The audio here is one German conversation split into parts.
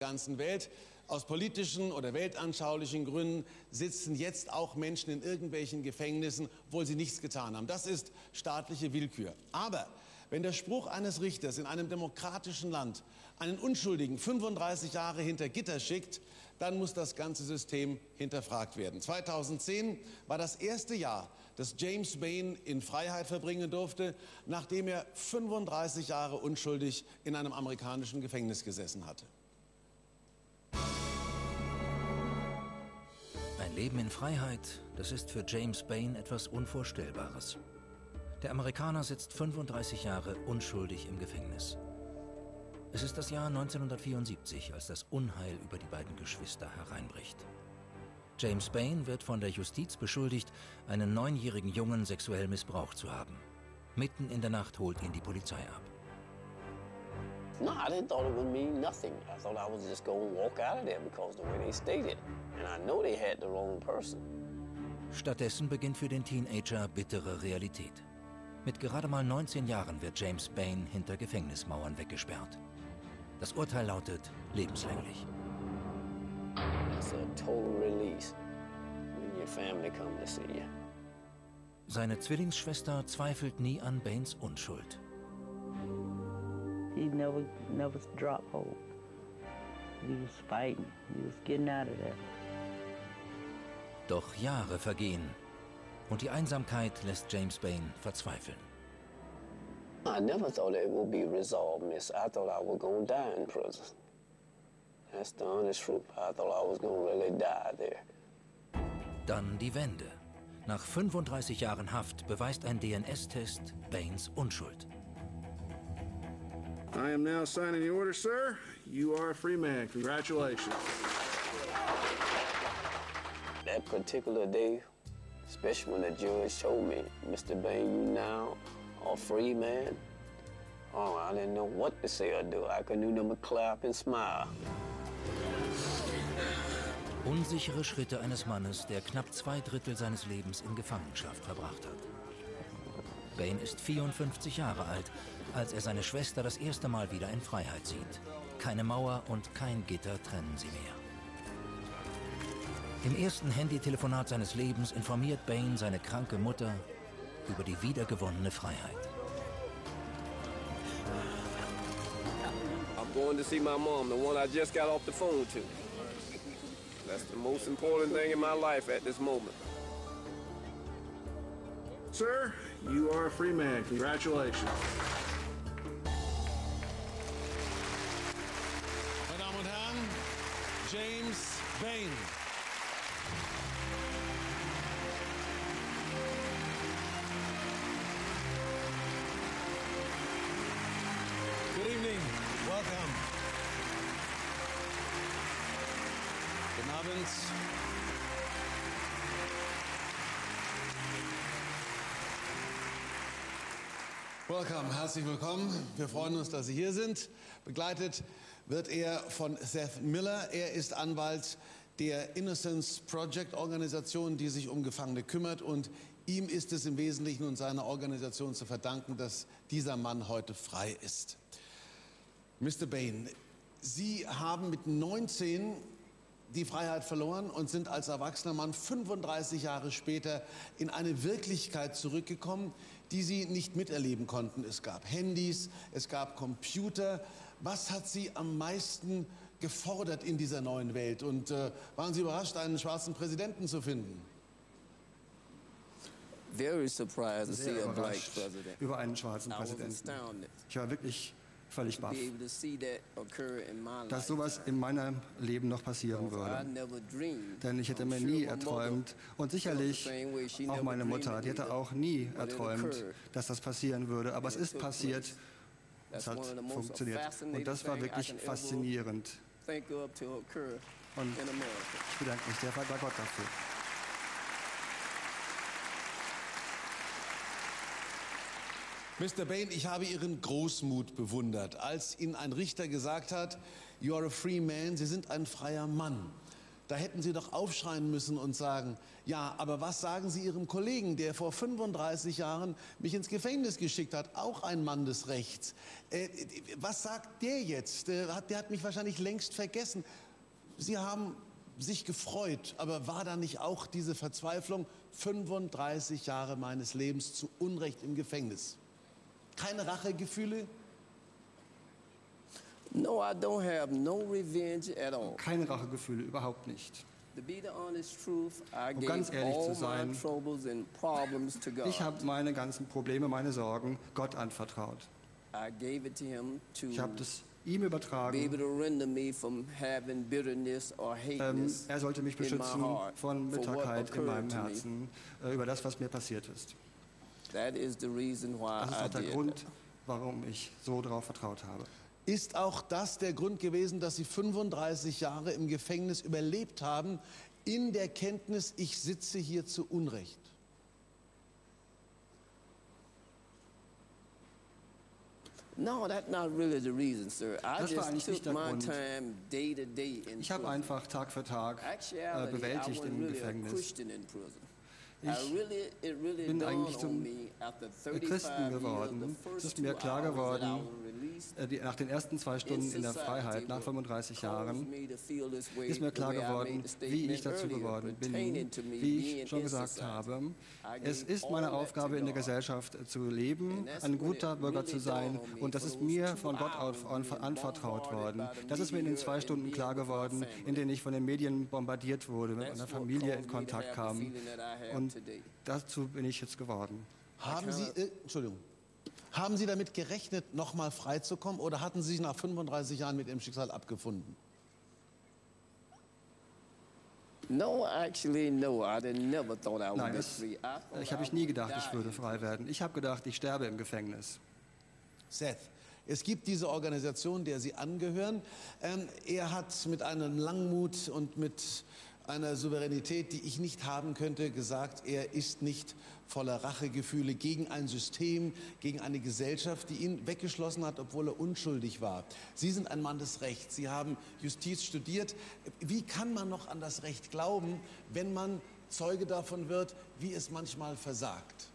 ganzen Welt. Aus politischen oder weltanschaulichen Gründen sitzen jetzt auch Menschen in irgendwelchen Gefängnissen, obwohl sie nichts getan haben. Das ist staatliche Willkür. Aber wenn der Spruch eines Richters in einem demokratischen Land einen Unschuldigen 35 Jahre hinter Gitter schickt, dann muss das ganze System hinterfragt werden. 2010 war das erste Jahr, dass James Bain in Freiheit verbringen durfte, nachdem er 35 Jahre unschuldig in einem amerikanischen Gefängnis gesessen hatte. Leben in Freiheit, das ist für James Bain etwas Unvorstellbares. Der Amerikaner sitzt 35 Jahre unschuldig im Gefängnis. Es ist das Jahr 1974, als das Unheil über die beiden Geschwister hereinbricht. James Bain wird von der Justiz beschuldigt, einen neunjährigen Jungen sexuell missbraucht zu haben. Mitten in der Nacht holt ihn die Polizei ab. No, I didn't thought it would mean nothing. I thought I was just going to walk out of there because the way they stated. I know they had the wrong person. Stattdessen beginnt für den Teenager bittere Realität. Mit gerade mal 19 Jahren wird James Bain hinter Gefängnismauern weggesperrt. Das Urteil lautet lebenslänglich. It's a total release when your family come to see you. Seine Zwillingsschwester zweifelt nie an Bains Unschuld. He never, never dropped hope. He was fighting. He was getting out of there. Doch Jahre vergehen und die Einsamkeit lässt James Bain verzweifeln. I never thought it would be resolved, miss. I thought I was going to die in prison. That's the honest truth. I thought I was going to really die there. Dann die Wende. Nach 35 Jahren Haft beweist ein DNS-Test Bains Unschuld. I am now signing the order, sir. You are a free man. Congratulations. That particular day, especially when the judge told me, Mr. Bain, you now are free man. Oh, I didn't know what to say or do. I could do but clap and smile. Unsichere Schritte eines Mannes, der knapp zwei Drittel seines Lebens in Gefangenschaft verbracht hat. Bain ist 54 Jahre alt, als er seine Schwester das erste Mal wieder in Freiheit sieht. Keine Mauer und kein Gitter trennen sie mehr. Im ersten Handytelefonat seines Lebens informiert Bain seine kranke Mutter über die wiedergewonnene Freiheit. I'm going to see my mom, the one I just got off the phone to. That's the most important thing in my life at this moment. Sir, you are a free man. Congratulations. Meine Damen und Herren, James Bain. Welcome. Guten Abend. Welcome, herzlich willkommen. Wir freuen uns, dass Sie hier sind. Begleitet wird er von Seth Miller. Er ist Anwalt der Innocence Project Organisation, die sich um Gefangene kümmert. Und ihm ist es im Wesentlichen und seiner Organisation zu verdanken, dass dieser Mann heute frei ist. Mr. Bain, Sie haben mit 19 die Freiheit verloren und sind als erwachsener Mann 35 Jahre später in eine Wirklichkeit zurückgekommen, die Sie nicht miterleben konnten. Es gab Handys, es gab Computer. Was hat Sie am meisten gefordert in dieser neuen Welt? Und äh, waren Sie überrascht, einen schwarzen Präsidenten zu finden? Very surprised to see a black president. über einen schwarzen Präsidenten. Ich war wirklich völlig baff, dass sowas in meinem Leben noch passieren würde. Denn ich hätte mir nie erträumt und sicherlich auch meine Mutter, die hätte auch nie erträumt, dass das passieren würde. Aber es ist passiert, es hat funktioniert. Und das war wirklich faszinierend. Und ich bedanke mich sehr bei Gott dafür. Mr. Bain, ich habe Ihren Großmut bewundert, als Ihnen ein Richter gesagt hat, You are a free man, Sie sind ein freier Mann. Da hätten Sie doch aufschreien müssen und sagen, ja, aber was sagen Sie Ihrem Kollegen, der vor 35 Jahren mich ins Gefängnis geschickt hat, auch ein Mann des Rechts? Äh, was sagt der jetzt? Der hat, der hat mich wahrscheinlich längst vergessen. Sie haben sich gefreut, aber war da nicht auch diese Verzweiflung, 35 Jahre meines Lebens zu Unrecht im Gefängnis? Keine Rachegefühle? No, I don't have no revenge at all. Keine Rachegefühle, überhaupt nicht. Um ganz gave ehrlich zu sein. Ich habe meine ganzen Probleme, meine Sorgen Gott anvertraut. I gave it to Him to Ich habe das ihm be übertragen. able to render me from having bitterness or Ähm, er sollte mich beschützen von Bitterkeit in meinem. Herzen äh, über das, was mir passiert ist. That is the reason why Das ist auch der Grund, that. warum ich so darauf vertraut habe. Ist auch das der Grund gewesen, dass Sie 35 Jahre im Gefängnis überlebt haben, in der Kenntnis, ich sitze hier zu Unrecht? No, that's not really the reason, sir. I Das war just eigentlich nicht took der my Grund. time day to day in Ich habe prison. einfach Tag für Tag äh, bewältigt im really a Gefängnis. Ich bin eigentlich zum on me after 35 Christen geworden. Es ist mir klar geworden, Äh, nach den ersten zwei Stunden in der Freiheit, nach 35 Jahren, ist mir klar geworden, wie ich dazu geworden bin, wie ich schon gesagt habe. Es ist meine Aufgabe, in der Gesellschaft äh, zu leben, ein guter Bürger zu sein. Und das ist mir von Gott anvertraut worden. Das ist mir in den zwei Stunden klar geworden, in denen ich von den Medien bombardiert wurde, mit meiner Familie in Kontakt kam. Und dazu bin ich jetzt geworden. Haben Sie, äh, Entschuldigung, haben Sie damit gerechnet, nochmal freizukommen oder hatten Sie sich nach 35 Jahren mit Ihrem Schicksal abgefunden? No, actually, no. I didn't never thought I would Nein, free. I thought ich habe nie would gedacht, ich die würde in frei werden. Ich habe gedacht, ich sterbe im Gefängnis. Seth, es gibt diese Organisation, der Sie angehören. Ähm, er hat mit einem Langmut und mit einer Souveränität, die ich nicht haben könnte, gesagt, er ist nicht voller Rachegefühle gegen ein System, gegen eine Gesellschaft, die ihn weggeschlossen hat, obwohl er unschuldig war. Sie sind ein Mann des Rechts. Sie haben Justiz studiert. Wie kann man noch an das Recht glauben, wenn man Zeuge davon wird, wie es manchmal versagt?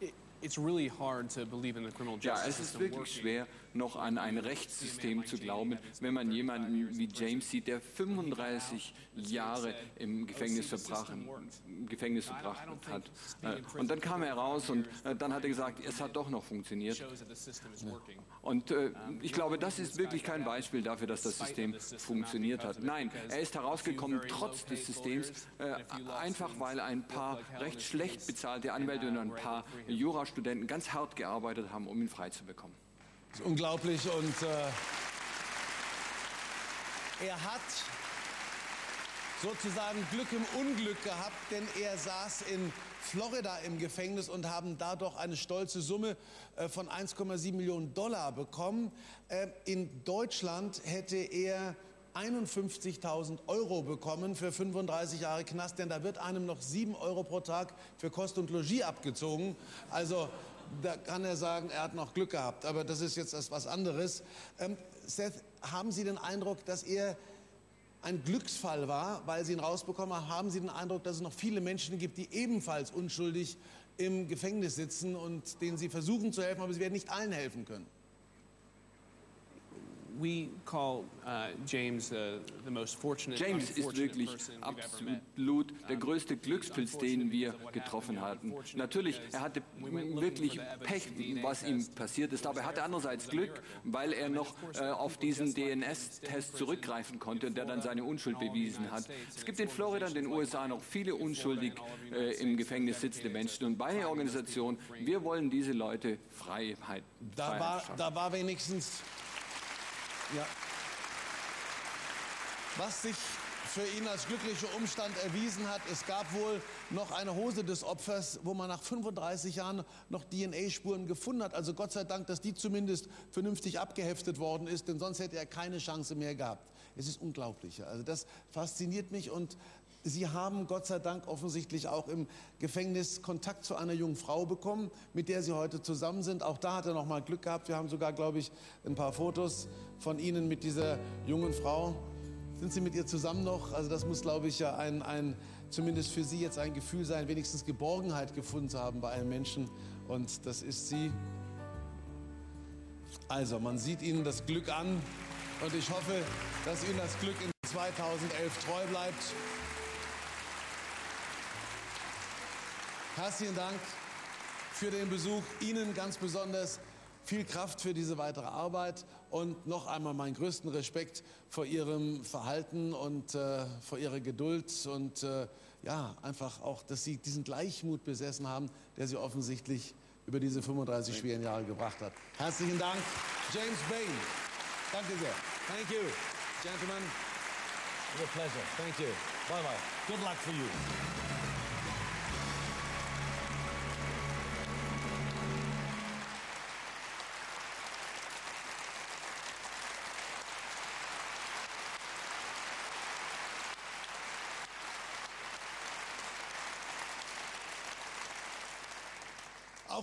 It, it's really hard to believe in the criminal Ja, justice es ist system wirklich working. schwer, noch an ein Rechtssystem zu glauben, wenn man jemanden wie James sieht, der 35 Jahre im Gefängnis verbracht, im Gefängnis verbracht hat. Äh, Und dann kam er raus und äh, dann hat er gesagt, es hat doch noch funktioniert. Und äh, ich glaube, das ist wirklich kein Beispiel dafür, dass das System funktioniert hat. Nein, er ist herausgekommen trotz des Systems, einfach weil ein paar recht schlecht bezahlte Anwälte und ein paar Jurastudenten ganz hart gearbeitet haben, um ihn freizubekommen. Das ist unglaublich und äh, er hat sozusagen Glück im Unglück gehabt, denn er saß in Florida im Gefängnis und haben dadurch eine stolze Summe äh, von 1,7 Millionen Dollar bekommen. Äh, in Deutschland hätte er 51.000 Euro bekommen für 35 Jahre Knast, denn da wird einem noch 7 Euro pro Tag für Kost und Logis abgezogen. Also da kann er sagen, er hat noch Glück gehabt, aber das ist jetzt etwas anderes. Ähm, Seth, haben Sie den Eindruck, dass er ein Glücksfall war, weil Sie ihn rausbekommen haben? Haben Sie den Eindruck, dass es noch viele Menschen gibt, die ebenfalls unschuldig im Gefängnis sitzen und denen Sie versuchen zu helfen, aber Sie werden nicht allen helfen können? We call uh, James uh, the most fortunate, James ist wirklich absolut der größte Glückspilz, den wir getroffen hatten. Natürlich, er hatte wirklich Pech, was ihm passiert ist, aber er hatte andererseits Glück, weil er noch äh, auf diesen DNS-Test zurückgreifen konnte, der dann seine Unschuld bewiesen hat. Es gibt in Florida und den USA noch viele unschuldig äh, im Gefängnis sitzende Menschen und meine Organisation, wir wollen diese Leute Freiheit, Da Freiheit war, schaffen. da war wenigstens. Ja. Was sich für ihn als glücklicher Umstand erwiesen hat, es gab wohl noch eine Hose des Opfers, wo man nach 35 Jahren noch DNA-Spuren gefunden hat. Also Gott sei Dank, dass die zumindest vernünftig abgeheftet worden ist, denn sonst hätte er keine Chance mehr gehabt. Es ist unglaublich. Also das fasziniert mich und Sie haben Gott sei Dank offensichtlich auch im Gefängnis Kontakt zu einer jungen Frau bekommen, mit der Sie heute zusammen sind. Auch da hat er noch mal Glück gehabt. Wir haben sogar, glaube ich, ein paar Fotos von Ihnen mit dieser jungen Frau. Sind Sie mit ihr zusammen noch? Also das muss, glaube ich, ja ein, ein, zumindest für Sie jetzt ein Gefühl sein, wenigstens Geborgenheit gefunden zu haben bei einem Menschen. Und das ist sie. Also, man sieht Ihnen das Glück an und ich hoffe, dass Ihnen das Glück in 2011 treu bleibt. Herzlichen Dank für den Besuch. Ihnen ganz besonders viel Kraft für diese weitere Arbeit und noch einmal meinen größten Respekt vor Ihrem Verhalten und äh, vor Ihrer Geduld und äh, ja, einfach auch, dass Sie diesen Gleichmut besessen haben, der Sie offensichtlich über diese 35 schweren Jahre gebracht hat. Herzlichen Dank, James Bain. Danke sehr. Thank you, gentlemen. It was a pleasure. Thank you. Bye bye. Good luck for you.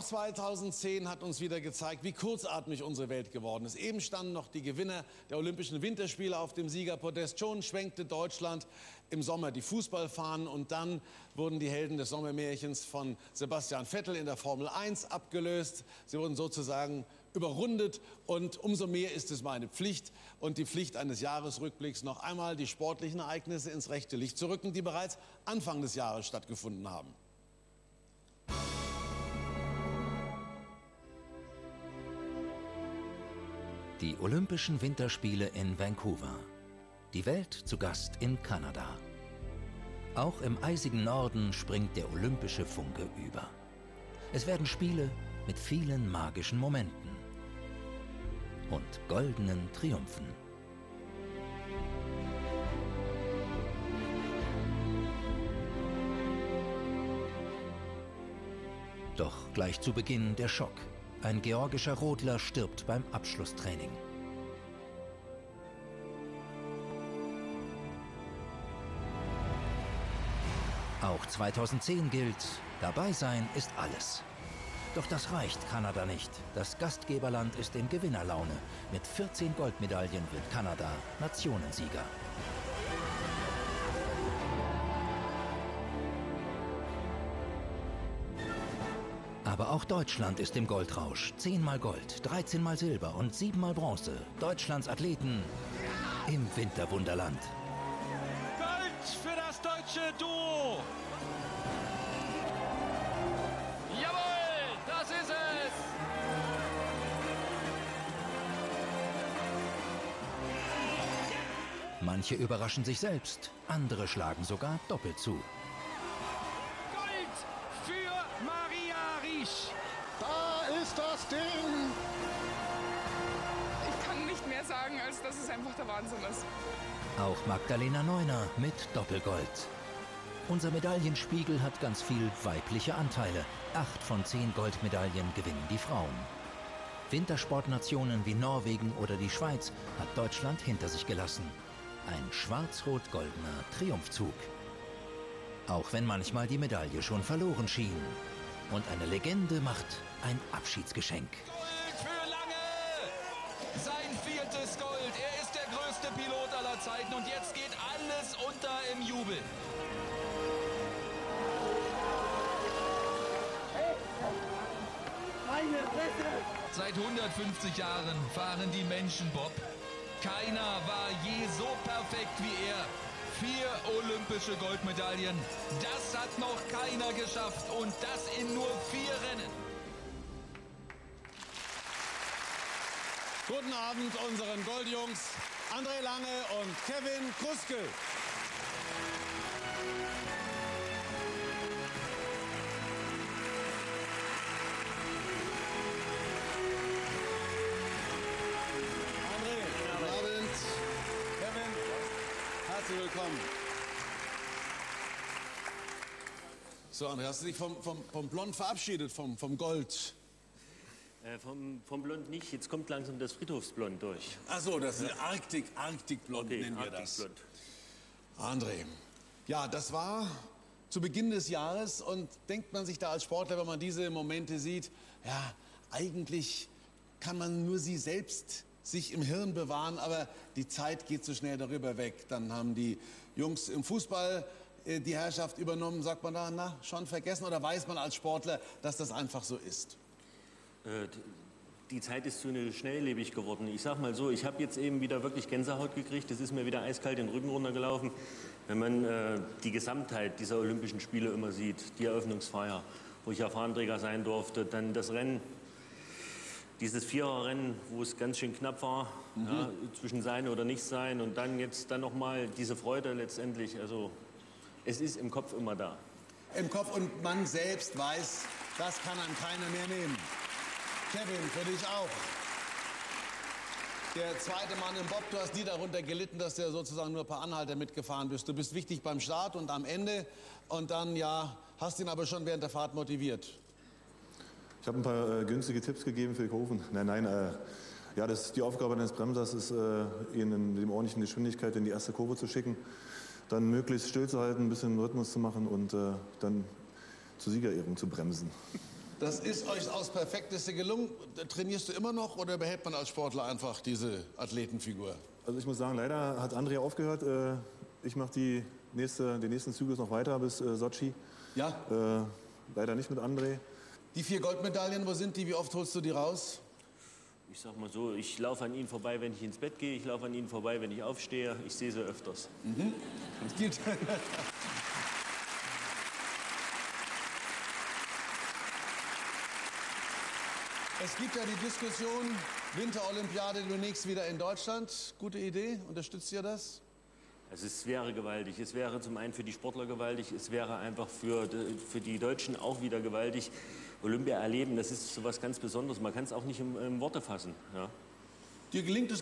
Auch 2010 hat uns wieder gezeigt, wie kurzatmig unsere Welt geworden ist. Eben standen noch die Gewinner der Olympischen Winterspiele auf dem Siegerpodest. Schon schwenkte Deutschland im Sommer die Fußballfahnen und dann wurden die Helden des Sommermärchens von Sebastian Vettel in der Formel 1 abgelöst. Sie wurden sozusagen überrundet und umso mehr ist es meine Pflicht und die Pflicht eines Jahresrückblicks noch einmal die sportlichen Ereignisse ins rechte Licht zu rücken, die bereits Anfang des Jahres stattgefunden haben. Die Olympischen Winterspiele in Vancouver. Die Welt zu Gast in Kanada. Auch im eisigen Norden springt der olympische Funke über. Es werden Spiele mit vielen magischen Momenten und goldenen Triumphen. Doch gleich zu Beginn der Schock. Ein georgischer Rodler stirbt beim Abschlusstraining. Auch 2010 gilt, dabei sein ist alles. Doch das reicht Kanada nicht. Das Gastgeberland ist in Gewinnerlaune. Mit 14 Goldmedaillen wird Kanada Nationensieger. Aber auch Deutschland ist im Goldrausch. Zehnmal Gold, 13 mal Silber und siebenmal Bronze. Deutschlands Athleten im Winterwunderland. Gold für das deutsche Duo! Jawohl, das ist es! Manche überraschen sich selbst, andere schlagen sogar doppelt zu. Dass es einfach der Wahnsinn ist. Auch Magdalena Neuner mit Doppelgold. Unser Medaillenspiegel hat ganz viel weibliche Anteile. Acht von zehn Goldmedaillen gewinnen die Frauen. Wintersportnationen wie Norwegen oder die Schweiz hat Deutschland hinter sich gelassen. Ein schwarz-rot-goldener Triumphzug. Auch wenn manchmal die Medaille schon verloren schien. Und eine Legende macht ein Abschiedsgeschenk. Gold für Lange! Viertes Gold. Er ist der größte Pilot aller Zeiten und jetzt geht alles unter im Jubel. Seit 150 Jahren fahren die Menschen Bob. Keiner war je so perfekt wie er. Vier olympische Goldmedaillen. Das hat noch keiner geschafft und das in nur vier Rennen. Guten Abend unseren Goldjungs André Lange und Kevin Kruske. herzlich willkommen. So, André, hast du dich vom, vom, vom Blond verabschiedet, vom, vom Gold? Äh, vom, vom Blond nicht, jetzt kommt langsam das Friedhofsblond durch. Ach so, das ist Arktik, Arktikblond okay, nennen wir das. André, ja, das war zu Beginn des Jahres und denkt man sich da als Sportler, wenn man diese Momente sieht, ja, eigentlich kann man nur sie selbst sich im Hirn bewahren, aber die Zeit geht so schnell darüber weg. Dann haben die Jungs im Fußball äh, die Herrschaft übernommen. Sagt man da, na, schon vergessen oder weiß man als Sportler, dass das einfach so ist? Äh, die Zeit ist zu schnelllebig geworden. Ich sag mal so, ich habe jetzt eben wieder wirklich Gänsehaut gekriegt. Es ist mir wieder eiskalt den Rücken runtergelaufen, wenn man äh, die Gesamtheit dieser Olympischen Spiele immer sieht. Die Eröffnungsfeier, wo ich ja Fahnenträger sein durfte, dann das Rennen, dieses Viererrennen, wo es ganz schön knapp war, mhm. ja, zwischen sein oder nicht sein und dann jetzt dann noch mal diese Freude letztendlich. Also es ist im Kopf immer da. Im Kopf und man selbst weiß, das kann einem keiner mehr nehmen. Kevin, für dich auch. Der zweite Mann im Bob, du hast nie darunter gelitten, dass du sozusagen nur ein paar Anhalter mitgefahren bist. Du bist wichtig beim Start und am Ende und dann, ja, hast ihn aber schon während der Fahrt motiviert. Ich habe ein paar äh, günstige Tipps gegeben für Kofen. Nein, nein, äh, ja, das, die Aufgabe eines Bremsers ist, äh, ihn in dem ordentlichen Geschwindigkeit in die erste Kurve zu schicken, dann möglichst stillzuhalten, ein bisschen Rhythmus zu machen und äh, dann zur Siegerehrung zu bremsen. Das ist euch aus Perfekteste gelungen. Trainierst du immer noch oder behält man als Sportler einfach diese Athletenfigur? Also ich muss sagen, leider hat André aufgehört. Äh, ich mache die nächste, den nächsten Zyklus noch weiter bis äh, Sochi. Ja? Äh, leider nicht mit André. Die vier Goldmedaillen, wo sind die? Wie oft holst du die raus? Ich sag mal so, ich laufe an ihnen vorbei, wenn ich ins Bett gehe. Ich laufe an ihnen vorbei, wenn ich aufstehe. Ich sehe sie öfters. Mhm. Gut. Es gibt ja die Diskussion, Winterolympiade demnächst wieder in Deutschland. Gute Idee, unterstützt ihr das? Also es wäre gewaltig. Es wäre zum einen für die Sportler gewaltig, es wäre einfach für, für die Deutschen auch wieder gewaltig. Olympia erleben, das ist so was ganz Besonderes. Man kann es auch nicht in, in Worte fassen. Ja. Dir gelingt es